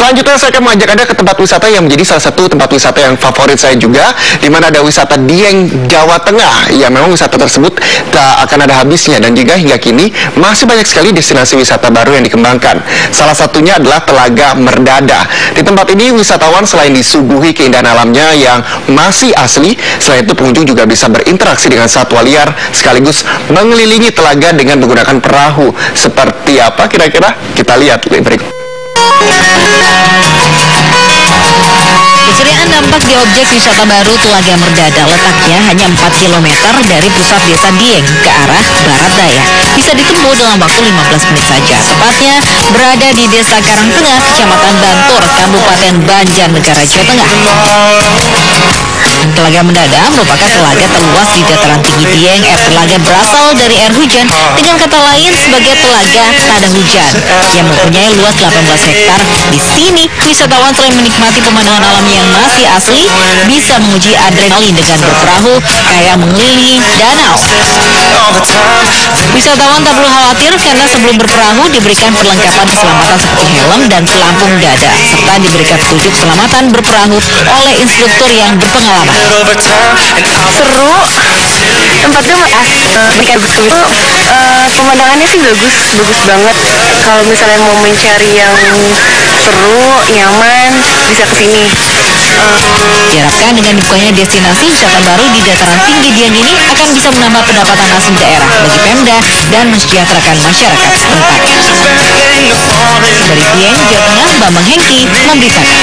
Selanjutnya saya akan mengajak Anda ke tempat wisata yang menjadi salah satu tempat wisata yang favorit saya juga, di mana ada wisata Dieng, Jawa Tengah. Ya, memang wisata tersebut tak akan ada habisnya dan juga hingga kini masih banyak sekali destinasi wisata baru yang dikembangkan. Salah satunya adalah Telaga Merdada. Di tempat ini wisatawan selain disuguhi keindahan alamnya yang masih asli, selain itu pengunjung juga bisa berinteraksi dengan satwa liar sekaligus mengelilingi telaga dengan menggunakan perahu. Seperti apa kira-kira? Kita lihat berikut. Keceriaan nampak di objek wisata baru Telaga Merdada letaknya hanya 4 km dari pusat desa Dieng ke arah barat daya. Bisa ditempuh dalam waktu 15 menit saja. Tepatnya berada di Desa Karangtengah, Kecamatan Bantur, Kabupaten Banjarnegara, Jawa Tengah. Telaga Mendada merupakan telaga terluas di dataran tinggi Dieng. Air telaga berasal dari air hujan dengan kata lain sebagai telaga tada hujan yang mempunyai luas 18 hektar. Di sini wisatawan selain menikmati pemandangan alam yang masih asli bisa menguji adrenalin dengan berperahu kayak mengelilingi danau. Wisatawan tak perlu khawatir karena sebelum berperahu diberikan perlengkapan keselamatan seperti helm dan pelampung dada serta diberikan petunjuk keselamatan berperahu oleh instruktur yang berpengalaman. seru. Tempatnya as berikan betul Eh, pemandangannya sih bagus bagus banget. Kalau misalnya mau mencari yang seru nyaman bisa ke sini Diharapkan dengan dibukanya destinasi wisata baru di dataran tinggi Dieng ini akan bisa menambah pendapatan asli daerah bagi Pemda dan mensejahterakan masyarakat setempat. Dari Dieng, Jawa Tengah, Bambang Hengki memberitakan.